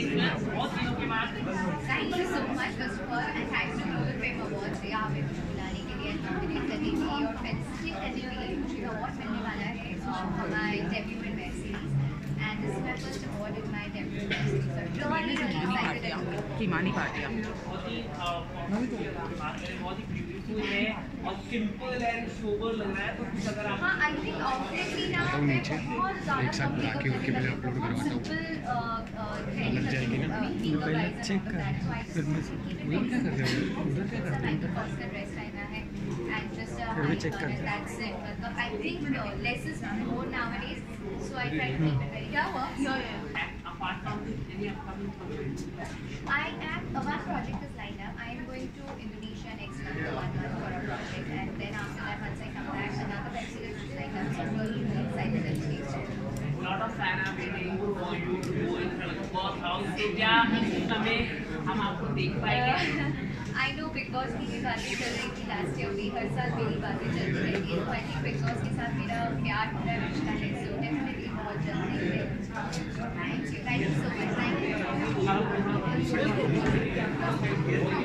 Influence बहुत चीज़ों के बाद Thank you so much, first of all, and thanks to Global Fame Awards यहाँ पे मुझे बुलाने के लिए नॉमिनेट करने के लिए और फेंसिंग करने के लिए मुझे अवार्ड मिलने वाला है हमारे debut in web series and this is my first award in my debut in web series so really really excited Himani Bhatia बहुत ही ब्यूटीफुल है और सिंपल एंड सोबर लग रहा है तो कुछ अगर आप हाँ आई थिंक ऑब्वियसली बताओ नीचे, एक साथ बुला के उनके पहले upload करवाता हूँ। सिंपल लग जाएगी ना? पहले check कर। फिर मैं- उधर क्या कर रहे हो? उधर क्या कर रहे हो? है फिर भी check कर। दैट्स इट मतलब आई थिंक लेस क्या इस समय हम आपको देख पाएँगे आई नो बिग बॉस की बातें चल रही थी हर साल मेरी बातें चलती रहती है बिग बॉस के साथ मेरा प्यार हो है, रिश्ता है सो डेफिनेटली बहुत जल्दी यू